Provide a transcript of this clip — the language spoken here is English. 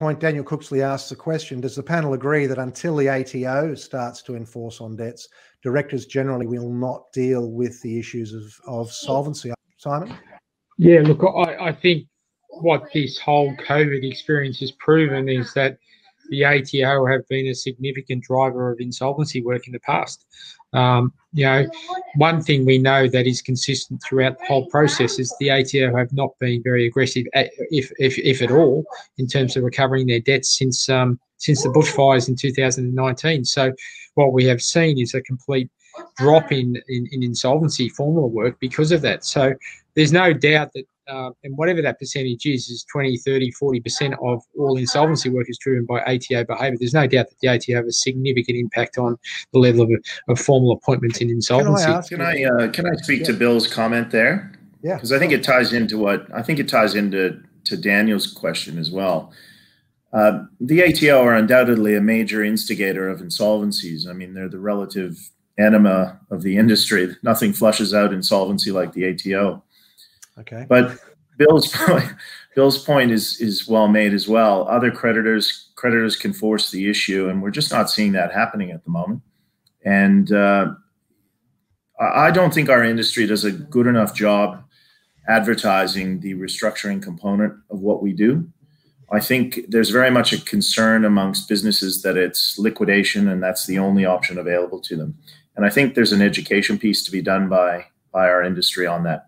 point, Daniel Cooksley asks the question Does the panel agree that until the ATO starts to enforce on debts, directors generally will not deal with the issues of, of solvency? Simon? Yeah, look, I, I think what this whole COVID experience has proven is that the ATO have been a significant driver of insolvency work in the past. Um, you know, one thing we know that is consistent throughout the whole process is the ATO have not been very aggressive, if if, if at all, in terms of recovering their debts since um, since the bushfires in 2019. So, what we have seen is a complete drop in, in, in insolvency formula work because of that. So, there's no doubt that uh, and whatever that percentage is, is 20, 30, 40% of all insolvency work is driven by ATO behaviour. There's no doubt that the ATO have a significant impact on the level of, of formal appointments in insolvency. Can I, can I, uh, can I speak yeah. to Bill's comment there? Yeah. Because I think it ties into what, I think it ties into to Daniel's question as well. Uh, the ATO are undoubtedly a major instigator of insolvencies. I mean, they're the relative enema of the industry. Nothing flushes out insolvency like the ATO. Okay. But Bill's point, Bill's point is is well made as well. Other creditors creditors can force the issue, and we're just not seeing that happening at the moment. And uh, I don't think our industry does a good enough job advertising the restructuring component of what we do. I think there's very much a concern amongst businesses that it's liquidation and that's the only option available to them. And I think there's an education piece to be done by by our industry on that.